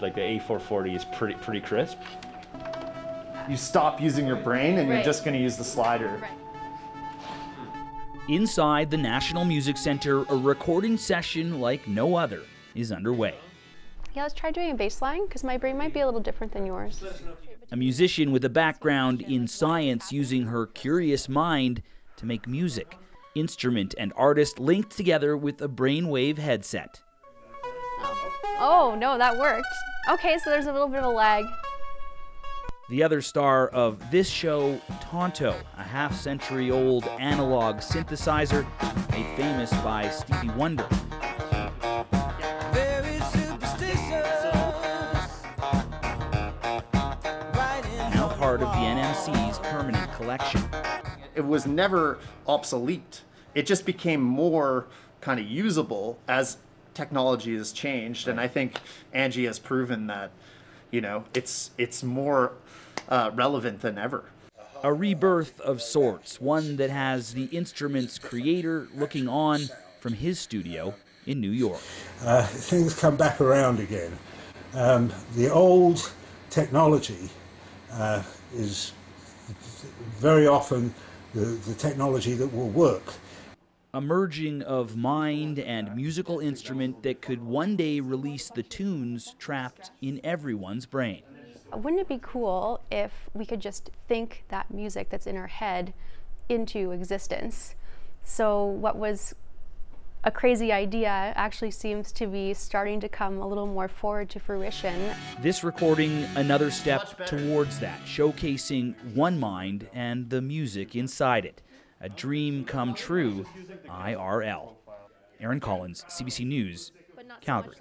like the A440 is pretty pretty crisp. You stop using your brain and you're just going to use the slider. Right. Inside the National Music Center, a recording session like no other is underway. Yeah, let's try doing a bass line because my brain might be a little different than yours. A musician with a background in science using her curious mind to make music. Instrument and artist linked together with a brainwave headset. Oh, no, that worked. Okay, so there's a little bit of a lag. The other star of this show, Tonto, a half century old analog synthesizer made famous by Stevie Wonder. Very superstitious. Right in Now part of the NMC's permanent collection. It was never obsolete. It just became more kind of usable as technology has changed. And I think Angie has proven that, you know, it's it's more uh, relevant than ever. A rebirth of sorts, one that has the instrument's creator looking on from his studio in New York. uh, things come back around again. Um, the old technology uh, is very often the, the technology that will work. A merging of mind and musical instrument that could one day release the tunes trapped in everyone's brain. Wouldn't it be cool if we could just think that music that's in our head into existence? So, what was a crazy idea actually seems to be starting to come a little more forward to fruition. This recording, another step towards that, showcasing one mind and the music inside it. A dream come true, IRL. Erin Collins, CBC News, Calgary.